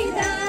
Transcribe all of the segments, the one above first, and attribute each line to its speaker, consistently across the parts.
Speaker 1: Thank you, Dad.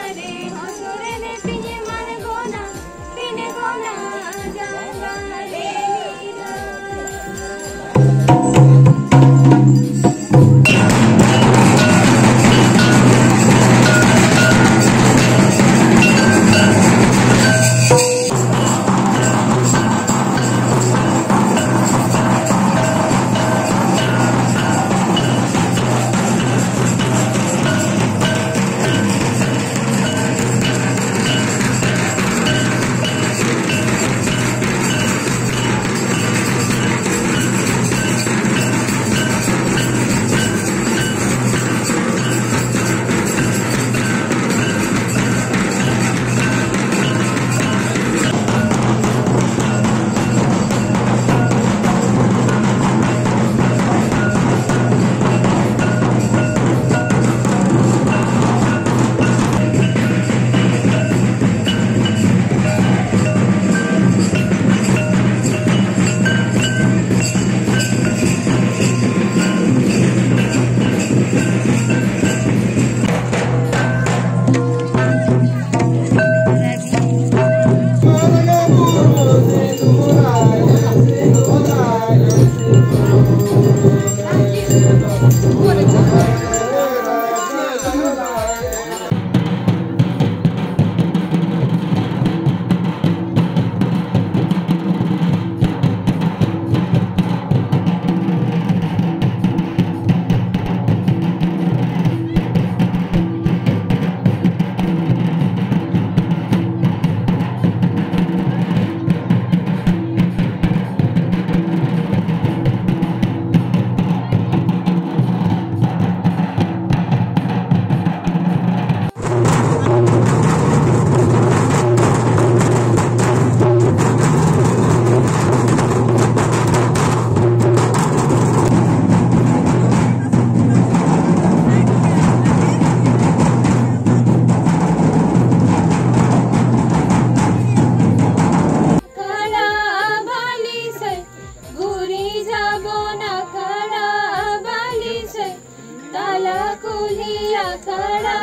Speaker 1: তালা কুলিয়া খাড়া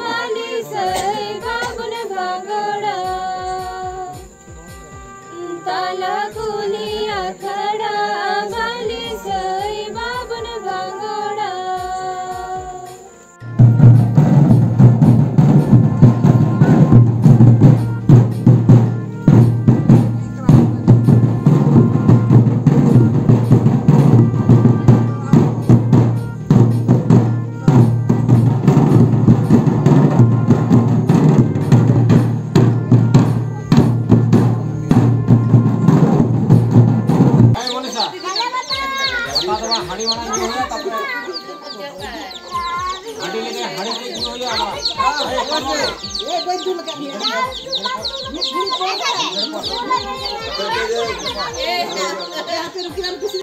Speaker 1: মালি সই বাগুন ভাঙড়া। তালা
Speaker 2: हाडी लेके हाडी की हो गया अब ए कर दे ए कोई तू मत कर ये पूरी कौन सा है ए यहां पे रुक हम किसी